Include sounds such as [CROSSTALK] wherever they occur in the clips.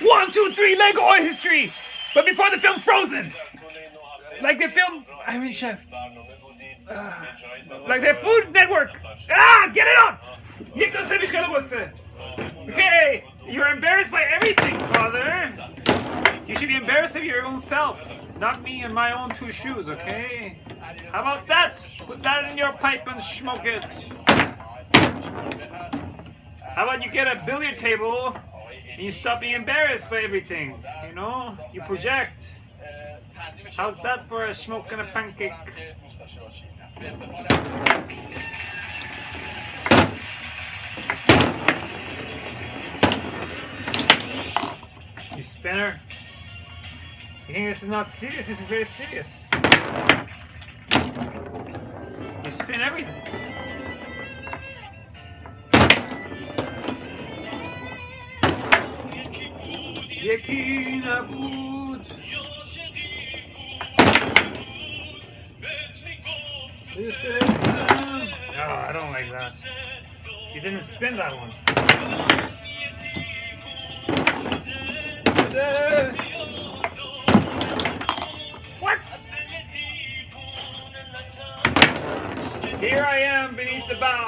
One, two, three, Lego Oil History! But before the film Frozen! Like the film Iron Chef. Uh, like the Food Network! Ah, get it on! Okay, you're embarrassed by everything, father! You should be embarrassed of your own self, not me in my own two shoes, okay? How about that? Put that in your pipe and smoke it. How about you get a billiard table you stop being embarrassed by everything? You know, you project. How's that for a smoke and a pancake? You spinner. You think this is not serious? This is very serious. You spin everything. یکی نبود No, I don't like that. You didn't spin that one. What? Here I am beneath the bough,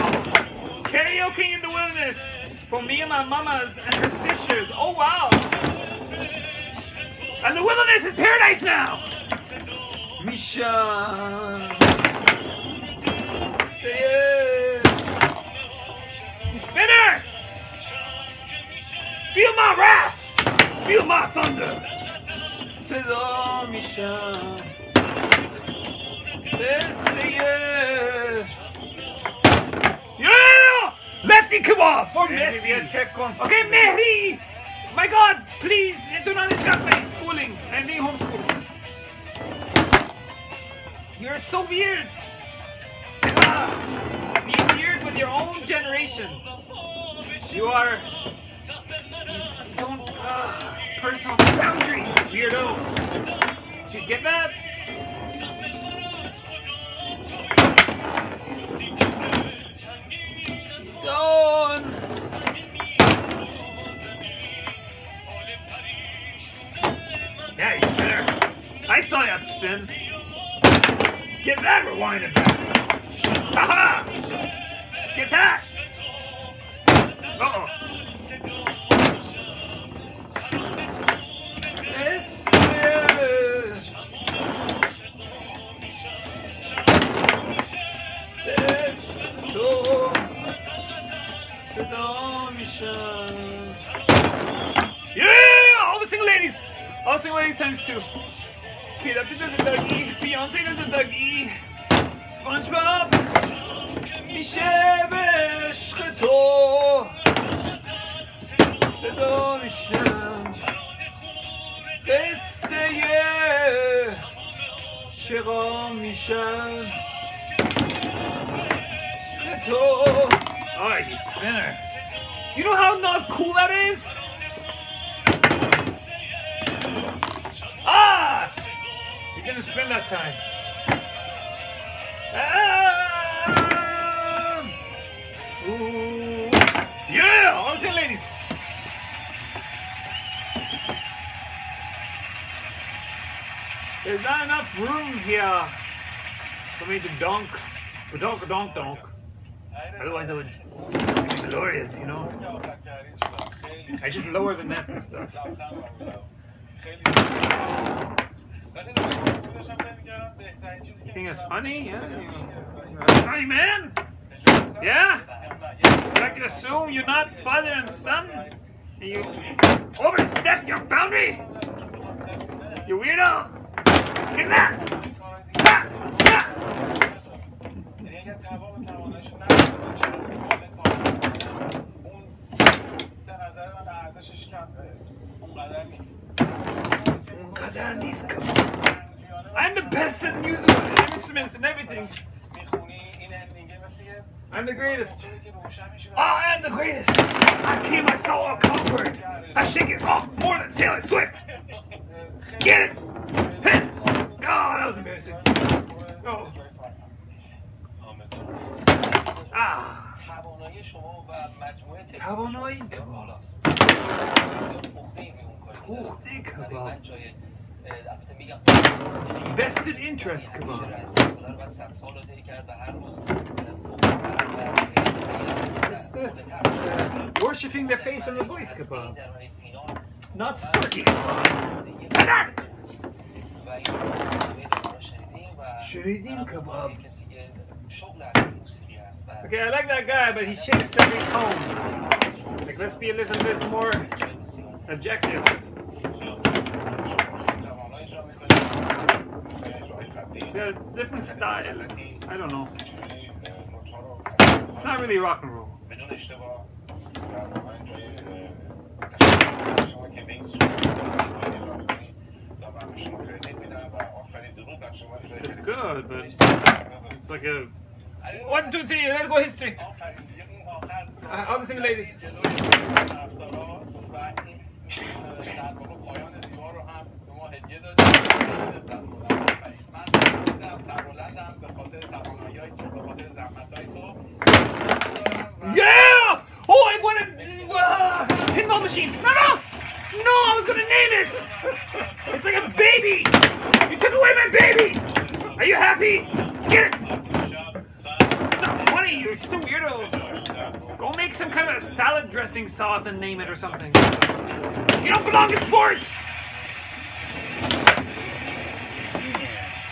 karaoke in the wilderness for me and my mamas and her sisters. Oh wow! And the wilderness is paradise now! Misha! Say it! You spinner! Feel my wrath! Feel my thunder! Say it, oh, Misha! Say it! Yeah! Lefty kebab for Messi! Okay, Mehri! My God, please do not interrupt my schooling. I'm being homeschooled. You're so weird. Ah, being weird with your own generation. You are. Don't. Uh, personal boundaries, weirdo. Did you get that? I saw that spin. Get that, rewinded. back. Aha! Get that! Uh-oh. Yeah! All the single ladies! All the single ladies times two. Dougie. Beyonce does a Dougie. SpongeBob. میشه به عشق تو صدا میشم قصه چقا میشم تو Oh, you spinner. Do you know how not cool that is? Didn't spin that time. Ah! Ooh. Yeah! All the ladies. There's not enough room here for me to dunk. Donk, donk, donk. Otherwise, I would be glorious, you know? I just lower the net and stuff. Think it's funny? Yeah. You, funny, man? Yeah? I can assume you're not father and son? And you overstep your boundary? You weirdo! Get that! Modernist. Modernist. I'm the best at music instruments and everything. I'm the greatest. Ah, I am the greatest. I came, I saw I conquered. I shake it off more than Taylor Swift. Get it? Hit. That was embarrassing. Oh. Ah. توانایی شما و مجموعه توانایی؟ بسیار بالاست. بسیار پخته اون پخته جای البته میگم موسیقی اینترست کمان شعر از سال من صد سال کرد و هر روز پخته‌تر و Worshipping the face and the voice کمان Not sparking شنیدیم کباب. شغل Okay, I like that guy, but he shakes every comb. Like, let's be a little bit more objective. It's a different style. I don't know. It's not really rock and roll. It's good, but it's like a one, two, three, let's go history. Uh, on the single ladies. Yeah! Oh, I want to uh, pinball machine. No, no, no! I was gonna name it. It's like a baby. dressing sauce and name it or something. You don't belong in sports.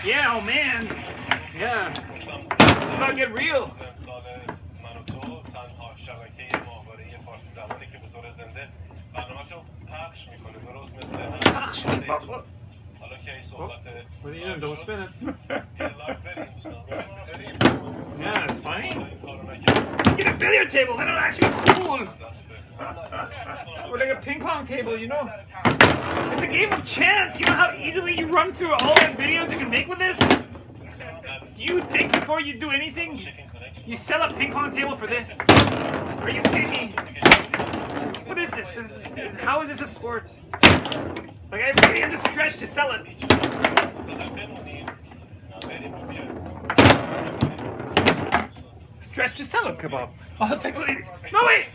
Yeah, oh man. Yeah. It's about to get real. امسال من و تو تنها شبکه ماهواره فارسی زبانی که به طور زنده برنامه‌شو پخش میکنه درست مثل هم پخش. حالا که این صحبت What are you doing? Don't spin it. [LAUGHS] یه لایو بریم دوستان بریم Yeah, it's funny. [LAUGHS] get a billiard table. That'll actually be cool. [LAUGHS] Or like a ping pong table, you know? It's a game of chance. You know how easily you run through all the videos you can make with this? Do you think before you do anything, you sell a ping pong table for this? Are you kidding me? What is this? Is, is, how is this a sport? Like, I really had to stretch to sell it stretch a salad kebab. I was like, no wait!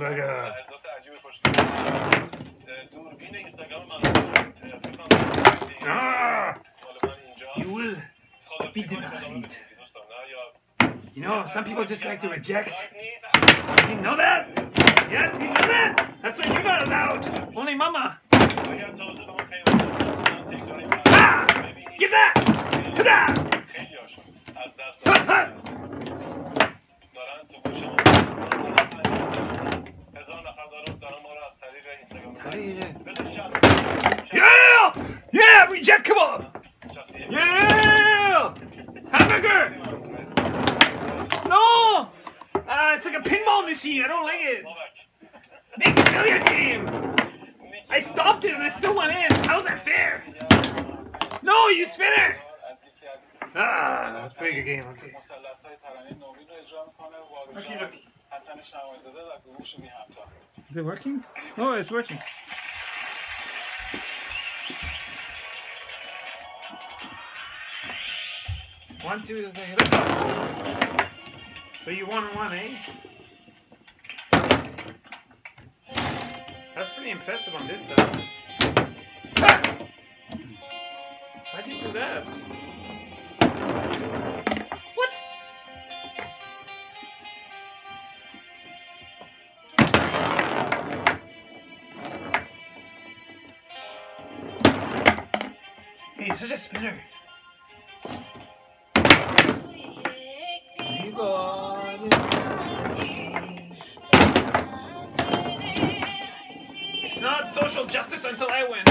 hamburger. Ah! You will be denied. You know, some people just like to reject. You know that? Yeah, you know that? That's what you're not allowed. Only mama. Ah! Give that! Give that! هزار نفر دارن دارن ما رو از طریق اینستاگرام می‌بینن. بذار شصت- Yeah! Yeah! Reject kebab! شصت یک. Yeah! Hamburger! No! Uh, it's like a pinball machine. I don't like it. بابک. Make a billiard game. I stopped it and it still went in. How's that fair? No, you spinner! از یکی از Ah, that was a pretty good game. Okay. مثلث‌های ترانه نوین رو اجرا میکنه Okay, واروژان okay. Is it working? Oh, it's working. One, two, three. Look. So you won one, eh? That's pretty impressive on this side. How'd you do that? Such a spinner. It's not social justice until I win.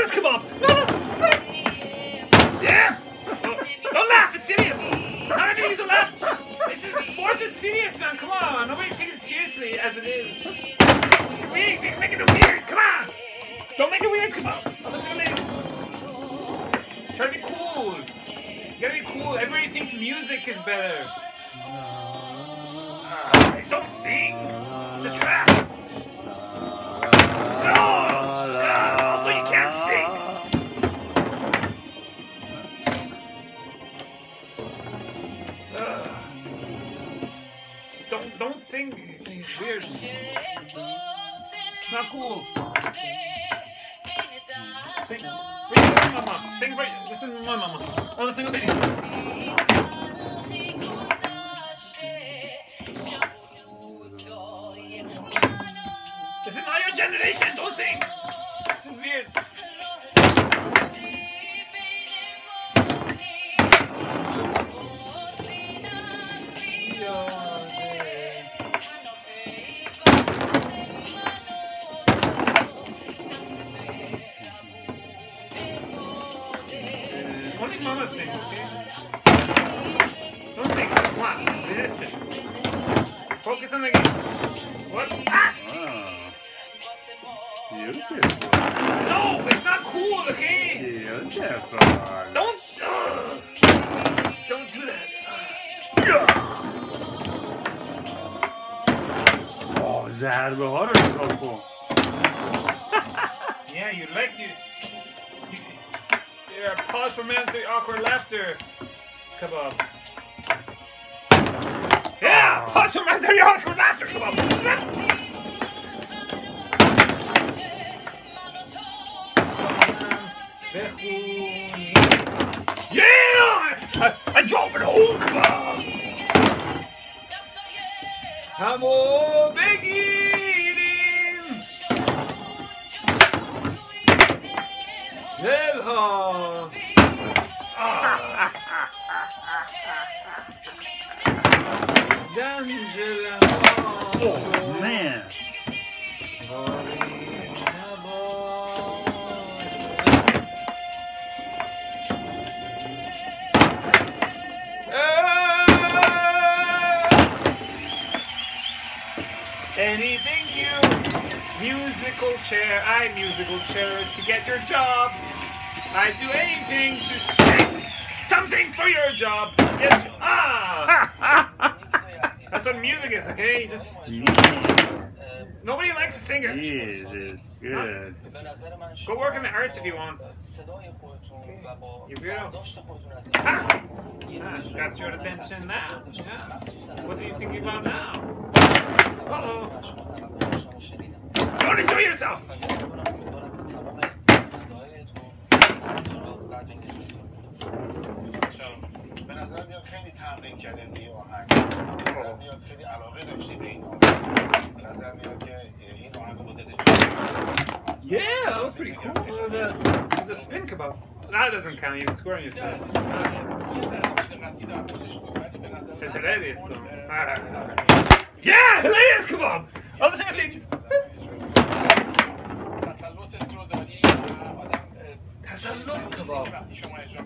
Layers kebab. yeah. Don't laugh. It's serious. None of you to use a laugh. This is sports is serious, man. Come on. Nobody takes it seriously as it is. We make it weird. Come on. Don't make it weird. Come on. Listen to me. Try to be cool. You gotta be cool. Everybody thinks music is better. Sing. Weird. It's not cool. Sing. Wait, mama. Sing for listen, to my mama. Oh, listen to me. This is not your generation. Don't sing. Focus on the game. What? Ah! Beautiful. No, it's not cool, okay? Beautiful. Don't. Ugh. Don't do that. Ugh. آه ضربه ها رو نگاه کن Yeah, you like you. you yeah, pause for mandatory awkward laughter. Kebab. Mandatory awkward laughter. Kebab. Yeah, I, I drove it home. Kebab. Oh man. Anything you musical chair, I musical chair to get your job. I do anything to sing something for your job. Yes, music is, okay? Just mm. nobody likes a singer. it. Jesus, good. Go work in the arts if you want. You beautiful. Ah, got your attention now. Yeah. What are you thinking about now? Uh oh. Don't enjoy yourself. خیلی تمرین کردین روی آهنگ به نظر میاد خیلی علاقه داشتی به این آهنگ به نظر میاد که این آهنگ رو دلت Yeah, that was pretty cool. It was a, it was a spin kebab. That doesn't count. You scoring yourself. به It's hilarious, though. Yeah, hilarious kebab. All the same, ladies. تسلطت رو داری آدم تسلط کباب. وقتی شما اجرا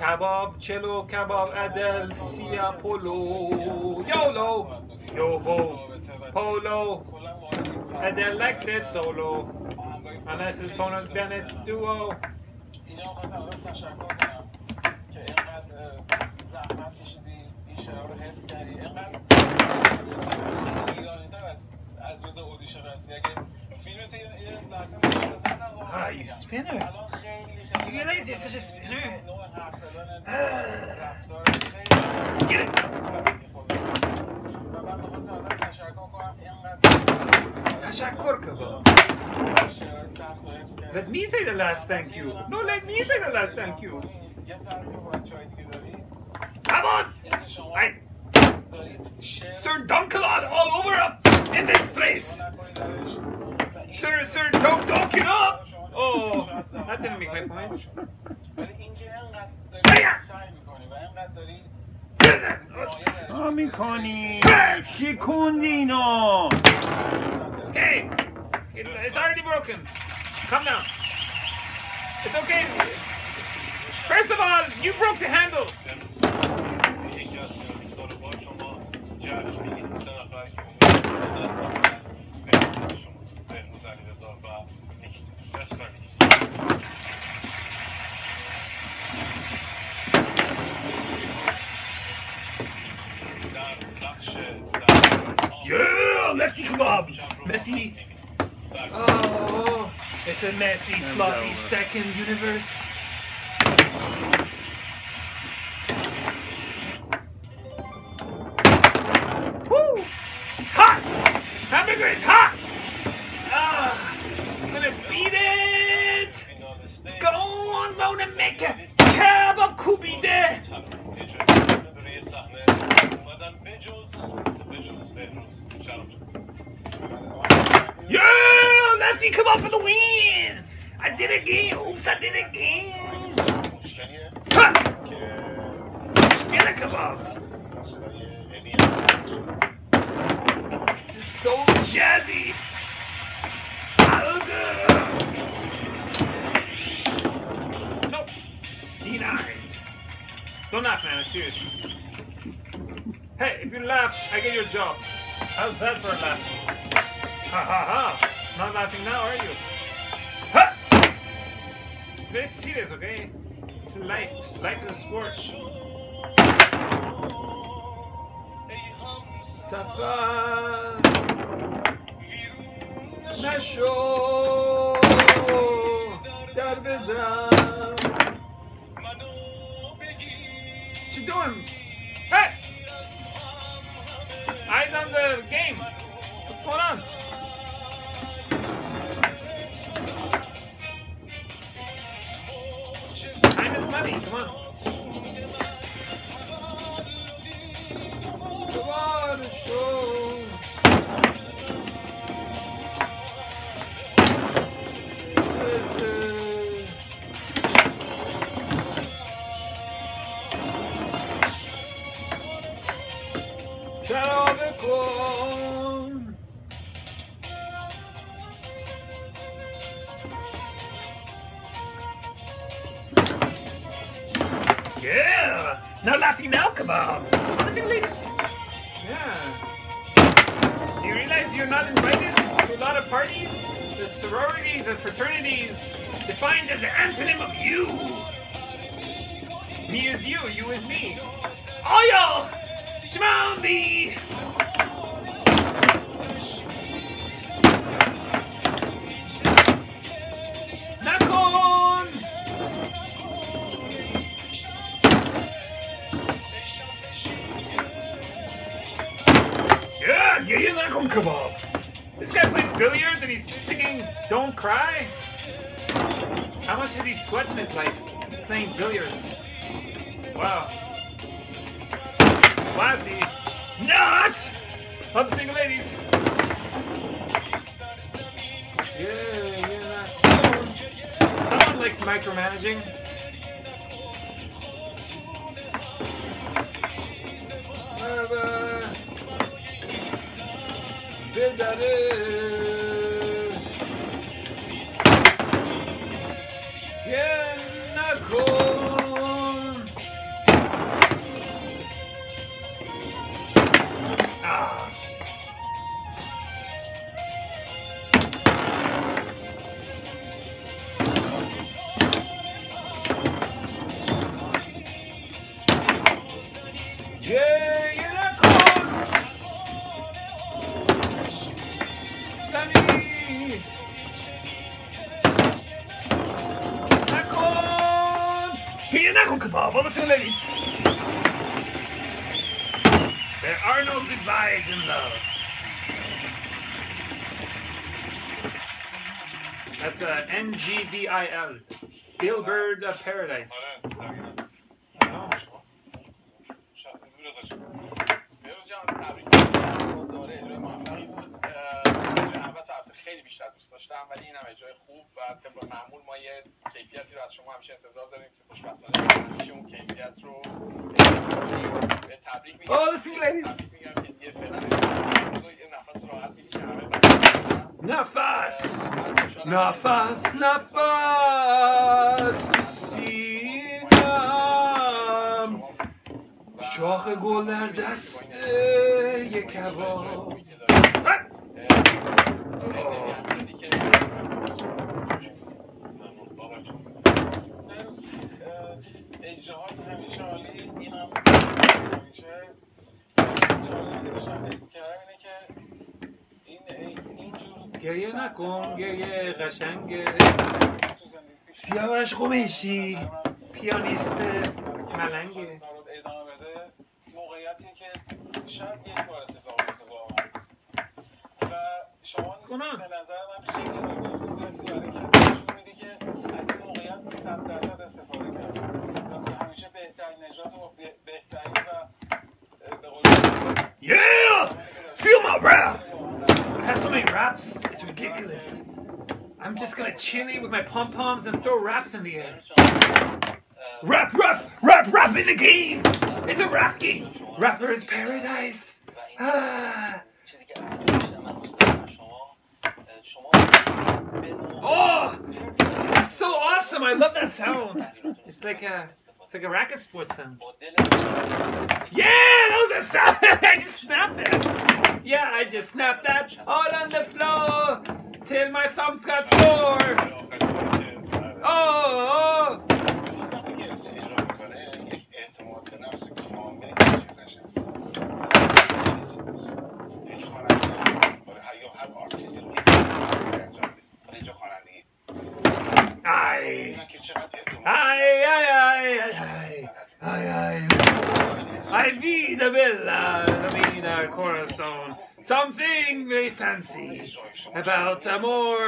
کباب چلو کباب ادل سیا پولو یولو یوهو پولو فرهنگ ادل لکست سولو تونس دوست بنت داشتم. دوو. اینجا خواستم تشکر کنم که اینقدر زحمت کشیدی این شعر رو حفظ کردی. اینقدر خیلی ایرانی تر از از روز اودیشن هستی. اگه Ah, you spinner. You realize you're such a spinner. [SIGHS] Get it. Let me say the last thank you. No, let me say the last thank you. Come on! I... Sir Dunkelot all over us! و این Sir, Sir Dunk Dunkin' up. Oh, that didn't make my point. ولی اینکه انقدر داری سعی می‌کنی و انقدر داری مایه درش آ بذاری. میکنی شکوندی اینو Hey, it, it's already broken. Come down. It's okay. First of all, you broke the handle. aber nicht. Das. Yeah, lefty kebab, messy. Oh, it's a messy, sloppy second universe. jazzy. Nope. D9. Don't laugh, man. I'm serious. Hey, if you laugh, I get your job. How's that for a laugh? Ha ha ha. Not laughing now, are you? Ha! It's very serious, okay? It's life. Life is a sport. Safari. نشو در بدم What you doing? Hey! Eyes on the game. What's going on? Time is money. Come on. Realize you're not invited to a lot of parties? The sororities and fraternities defined as an antonym of you. Me is you, you is me. All y'all! Shmoundy! Nakon! In Nakon kebab! This guy plays billiards and he's singing Don't Cry? How much has he sweat in his life playing billiards? Wow. Classy. Not! Love the single ladies. Yeah, yeah. Someone likes micromanaging. Bedare. Here knuckle kebab. All the ladies. There are no goodbyes in love. That's uh, N-G-D-I-L. Billboard of Paradise. آره دقیقاً. Oh. شاید رضا جان. بهروز جان تبریک میگم باز دوباره اجرای موفقی بود اه، من اجرای اول تا هفته خیلی بیشتر دوست داشتم ولی این هم اجرای خوب و طبق معمول ما یه کیفیتی رو از شما همیشه انتظار داریم که خوشبختانه همیشه اون کیفیت رو به تبریک میگم. تبریک میگم که دیگه فعلا یه نفس راحت می‌کشه همه نفس. نفس نفس تو سینم. شاخ گل در دست یک کباب اجراهات همیشه عالی. این هم همیشه جالبی که داشتم فکر می‌کردم اینه که این اینجور گریه نکن گریه پیش سیاوش قمیشی پیانیست ملنگه. ادامه بده موقعیتی که شاید یک بار اتفاق بیفته و شما. به نظر من خیلی الگوی خوبی هستی برای که chili with my pom poms and throw raps in the air. Uh, rap, rap, rap, rap in the game! It's a rap game! Rapper is paradise! Ah. Oh! It's so awesome! I love that sound! It's like a, it's like a racket sports sound. Yeah! That was a sound! [LAUGHS] I just snapped that! Yeah, I just snapped that all on the floor! Till my thumbs got sore. Oh, oh. I be the villa, I mean, uh, cornerstone نفس کاملی در چهرش هست خیلی زیباست یک خواننده آره هر یا هر آرتیستی رو نیست انجام بده ولی اینجا خوانندگی Ay! میبینن که چقدر اعتماد Ay, ay, ay, ay, ay, ay, ay. Ay, vida bella, la mina corazon. Something very fancy about amor.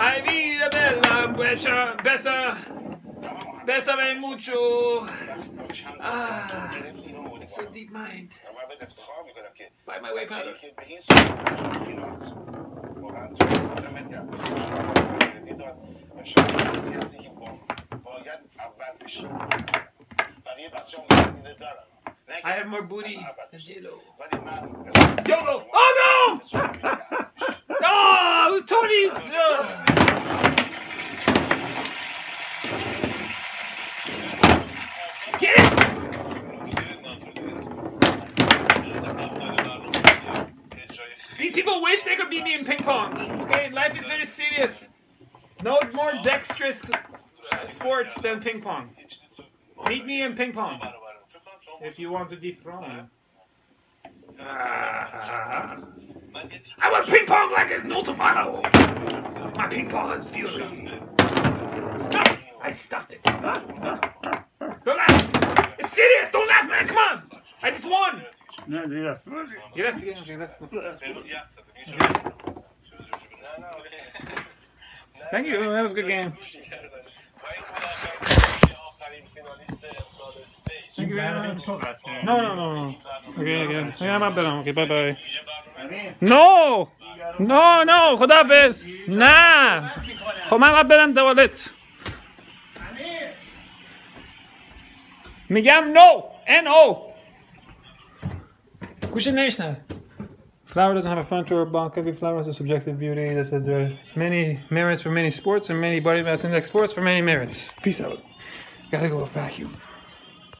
Ay, vida bella, becha, besa, besame mucho. Ah, It's a deep mind. من به افتخار میکنم که By my way, بچه‌ای powder. که به این صورت شما فینانس واقعا تو دمت گرم شما موفقیتی داد و شما کسی هستی که با باید اول بشی بقیه بچه ها دیده دارن نه که I have more booty than J-Lo. YOLO! Oh no! [LAUGHS] oh, it was Tony. Get it! These people wish they could beat me in ping pong. Okay, life is very serious. No more dexterous sport than ping pong. Meet me in ping pong if you want to dethrone him. Ah. I will ping pong like it's no tomorrow. My ping pong is fury. I stopped it. Don't laugh. It's serious. Don't laugh, man. Come on. I just won. No, yes. Yes, yes, yes. Thank you. That was a good game. Thank you very much. چقدر No, no, no, no. Okay, okay. Yeah, I'm up there. Okay, bye bye. ویژه برنامه No! No, no, خداحافظ نه خب من باید برم توالت میگم no N O گوشه نمیشنوه Flower doesn't have a front or a back. Every flower has a subjective beauty. This has uh, many merits for many sports and many body mass index sports for many merits. Peace out. Gotta go vacuum.